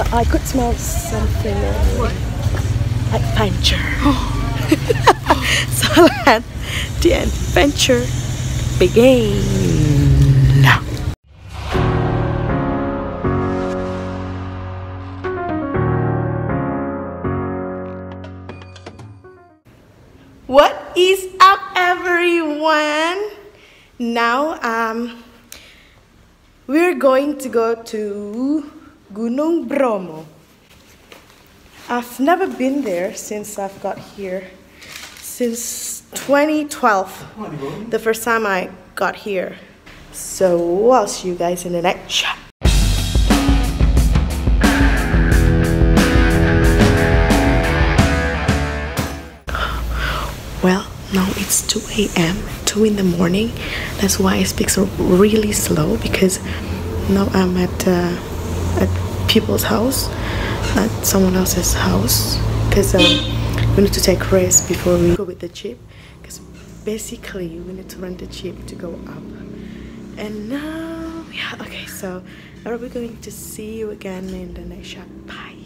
But I could smell something. What? Adventure. so let the adventure begin. What is up, everyone? Now, um, we're going to go to Gunung Bromo. I've never been there since I've got here, since 2012, the first time I got here. So I'll see you guys in the next shot. Well, now it's 2 a.m., 2 in the morning. That's why I speak so really slow because now I'm at, uh, at people's house, at someone else's house, because um, we need to take rest before we go with the jeep. Because basically, we need to rent the jeep to go up. And now, yeah, okay, so are we going to see you again in the next shot? Bye.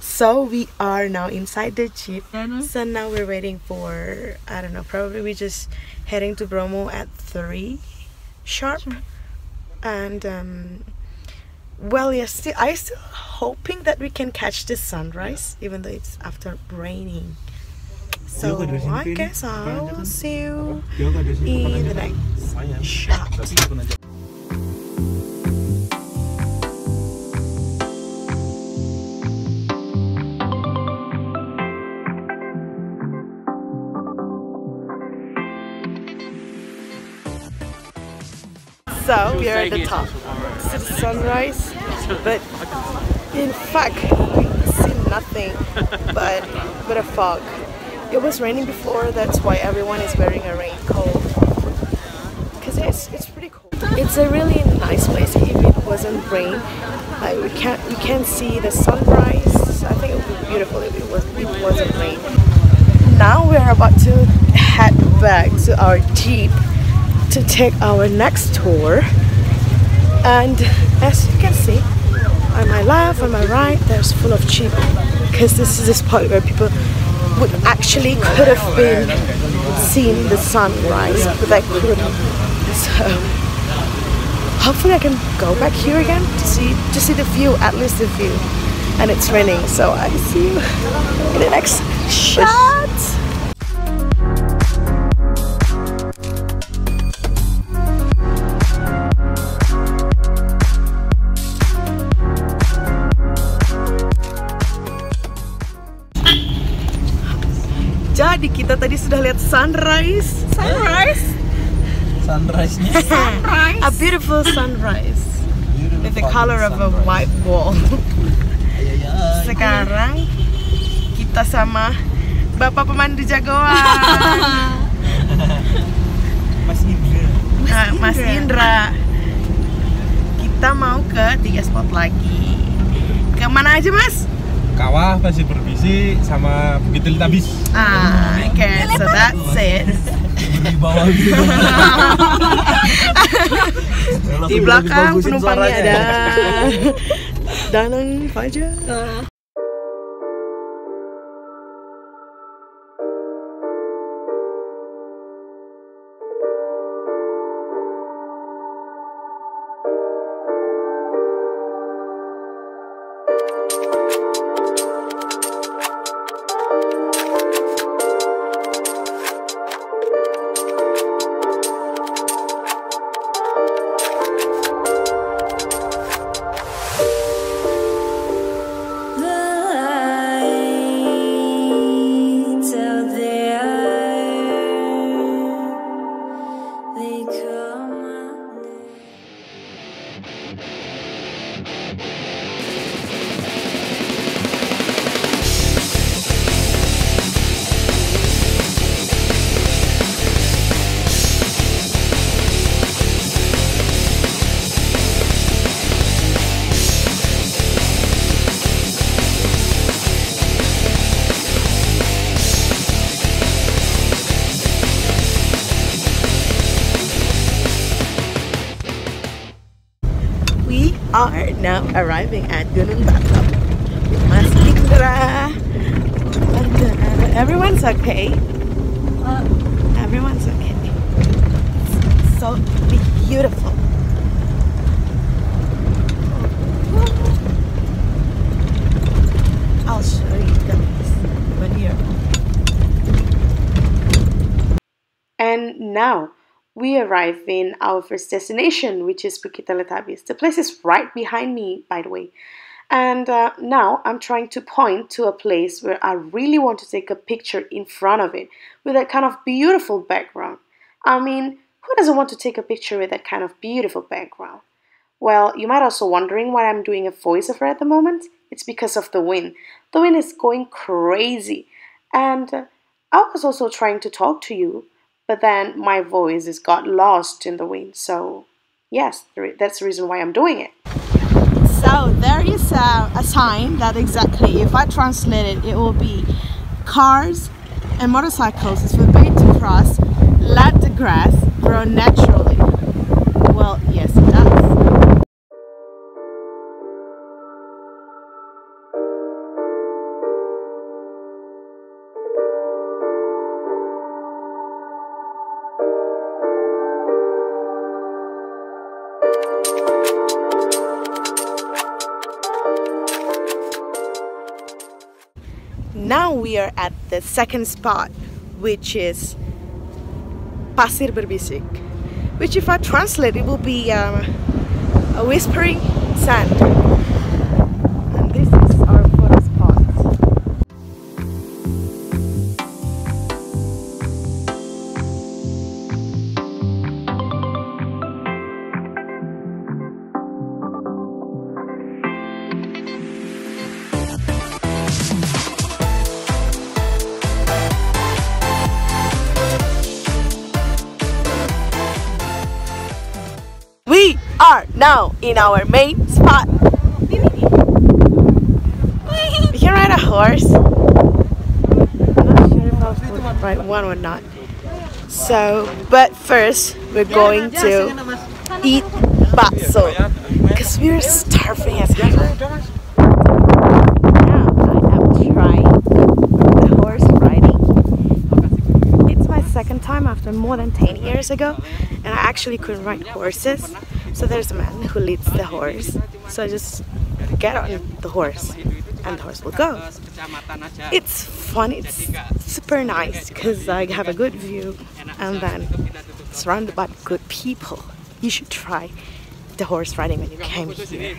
So we are now inside the jeep. So now we're waiting for I don't know. Probably we just heading to Bromo at three sharp. And um, well, yes, still, I still hoping that we can catch the sunrise, even though it's after raining. So I guess I'll see you in the next shot. So we are at the top. See the sunrise, but in fact we see nothing but but a fog. It was raining before, that's why everyone is wearing a raincoat. Cause it's it's pretty cool. It's a really nice place. If it wasn't rain, like we can't we can see the sunrise. I think it would be beautiful if it was it wasn't rain. Now we're about to head back to our jeep to take our next tour and as you can see on my left on my right there's full of jeep because this is the spot where people would actually could have been seeing the sunrise but they couldn't. So hopefully I can go back here again to see to see the view at least the view. And it's raining so I see you in the next shot Jadi kita tadi sudah lihat sunrise, sunrise, Sunrise-nya. A beautiful sunrise. With the color of a white wall. Sekarang kita sama Bapak pemandu jagoan, Mas Indra. Nah, Mas Indra. Kita mau ke tiga spot lagi. Ke mana aja Mas? Kawah, Pasir Berbisi, sama Bukit Teletabis Ah, okay, so that's it. Di bawah gitu Di belakang penumpangnya ada Danang Fajar. lights arriving at Gunung Batok with Mas Indra. And uh, everyone's okay. Everyone's okay. It's so beautiful. I'll show you guys when you're. And now we arrive in our first destination, which is Bukit Teletabis. The place is right behind me, by the way. And uh, now I'm trying to point to a place where I really want to take a picture in front of it with that kind of beautiful background. I mean, who doesn't want to take a picture with that kind of beautiful background? Well, you might also wondering why I'm doing a voiceover at the moment. It's because of the wind. The wind is going crazy. And uh, I was also trying to talk to you, but then my voice is got lost in the wind. So, yes, that's the reason why I'm doing it. So, there is a, a sign that exactly, if I translate it, it will be cars and motorcycles is forbidden to cross, let the grass grow naturally. We are at the second spot, which is Pasir Berbisik, which if I translate it will be um, a whispering sand. Now in our main spot. We can ride a horse. I'm not sure if I would ride one or not. So, but first we're going to eat bakso because we're starving as hell. Now I am trying the horse riding. It's my second time after more than 10 years ago and I actually couldn't ride horses. So there's a man who leads the horse. So I just get on the horse and the horse will go. It's fun, it's super nice because I have a good view and then surrounded by good people. You should try the horse riding when you came here.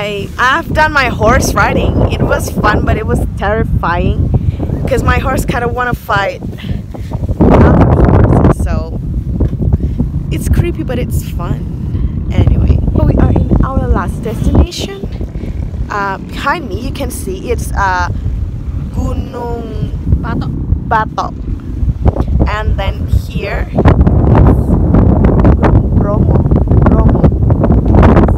I I've done my horse riding. It was fun, but it was terrifying because my horse kind of want to fight horses. So it's creepy, but it's fun. Anyway, we are in our last destination. Uh, behind me, you can see it's uh, Gunung Batok. Batok, and then here Bromo. Bromo.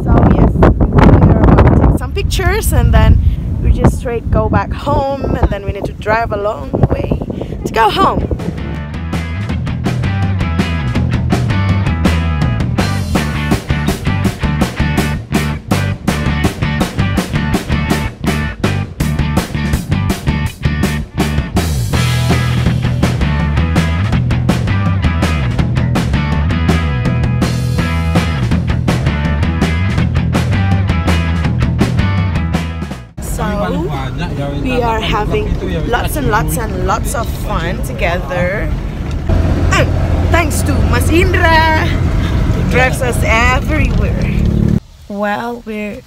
So yes, we are about to take some pictures and then we just straight go back home and then we need to drive a long way to go home. Are having lots and lots and lots of fun together. And thanks to Mas Indra, who drives us everywhere. Well, we're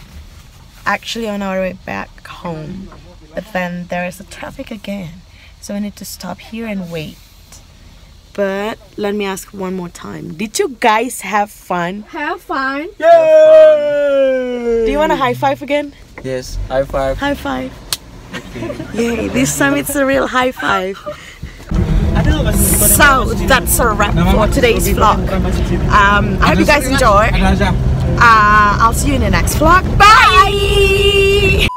actually on our way back home, but then there is a traffic again, so we need to stop here and wait. But let me ask one more time. Did you guys have fun? Have fun. Do you want a high five again? Yes, high five. High five. Yay, this time it's a real high five. So that's a wrap for today's vlog. Um, I hope you guys enjoy. Uh, I'll see you in the next vlog. Bye!